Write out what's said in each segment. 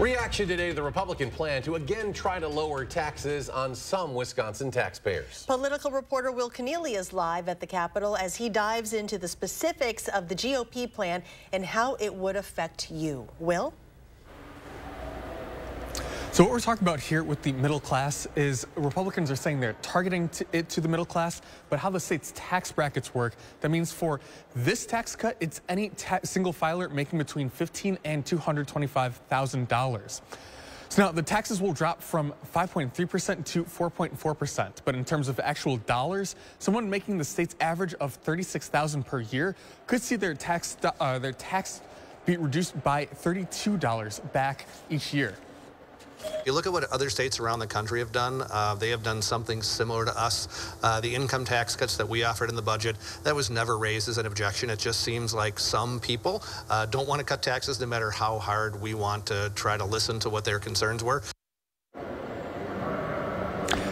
Reaction today to the Republican plan to again try to lower taxes on some Wisconsin taxpayers. Political reporter Will Kenneally is live at the Capitol as he dives into the specifics of the GOP plan and how it would affect you. Will? So what we're talking about here with the middle class is Republicans are saying they're targeting to it to the middle class, but how the state's tax brackets work, that means for this tax cut, it's any single filer making between 15 and $225,000. So now the taxes will drop from 5.3% to 4.4%. But in terms of actual dollars, someone making the state's average of 36,000 per year could see their tax uh, their tax be reduced by $32 back each year. You look at what other states around the country have done. Uh, they have done something similar to us. Uh, the income tax cuts that we offered in the budget, that was never raised as an objection. It just seems like some people uh, don't want to cut taxes no matter how hard we want to try to listen to what their concerns were.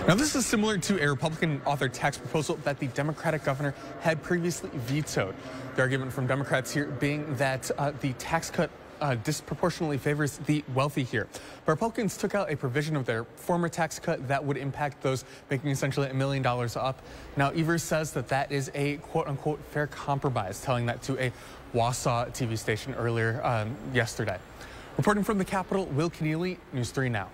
Now, this is similar to a Republican authored tax proposal that the Democratic governor had previously vetoed. The argument from Democrats here being that uh, the tax cut uh, disproportionately favors the wealthy here. But Republicans took out a provision of their former tax cut that would impact those making essentially a million dollars up. Now, Evers says that that is a quote-unquote fair compromise, telling that to a Wausau TV station earlier um, yesterday. Reporting from the Capitol, Will Kenneally, News 3 Now.